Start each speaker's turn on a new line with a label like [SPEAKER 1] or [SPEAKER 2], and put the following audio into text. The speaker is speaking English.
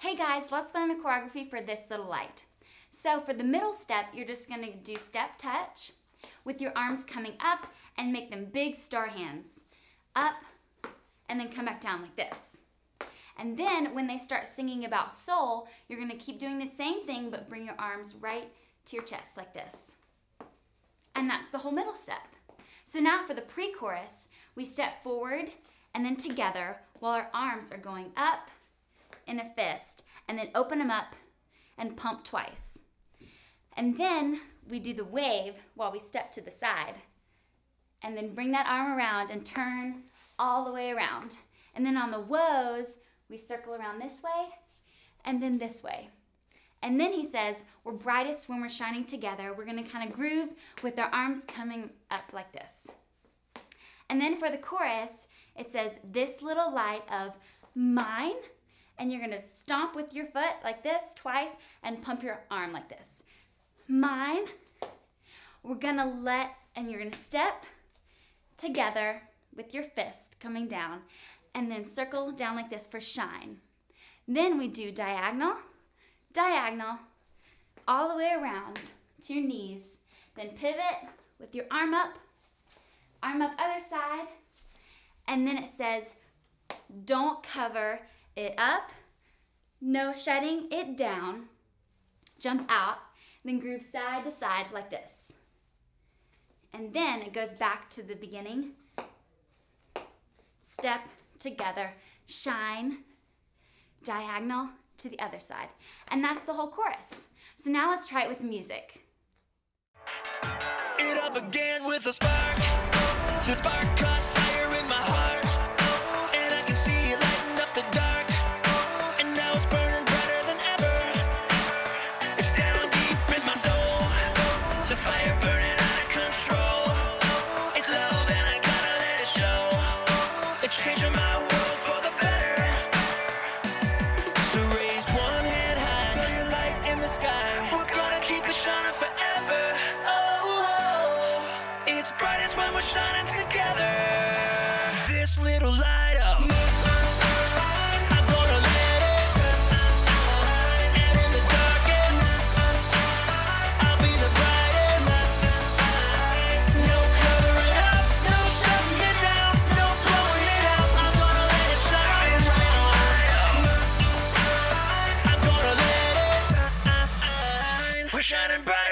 [SPEAKER 1] Hey guys, let's learn the choreography for this little light. So for the middle step, you're just gonna do step touch with your arms coming up and make them big star hands. Up, and then come back down like this. And then when they start singing about soul, you're gonna keep doing the same thing, but bring your arms right to your chest like this. And that's the whole middle step. So now for the pre-chorus, we step forward and then together while our arms are going up in a fist and then open them up and pump twice. And then we do the wave while we step to the side and then bring that arm around and turn all the way around. And then on the woes, we circle around this way and then this way. And then he says, we're brightest when we're shining together. We're gonna kind of groove with our arms coming up like this. And then for the chorus, it says, this little light of mine, and you're gonna stomp with your foot like this twice and pump your arm like this. Mine, we're gonna let, and you're gonna step together with your fist coming down, and then circle down like this for shine. Then we do diagonal, diagonal, all the way around to your knees. Then pivot with your arm up, arm up other side, and then it says, don't cover it up, no shutting it down, jump out, then groove side to side like this. And then it goes back to the beginning. Step together, shine, diagonal to the other side. And that's the whole chorus. So now let's try it with the music.
[SPEAKER 2] It with a spark. The spark We're shining bright.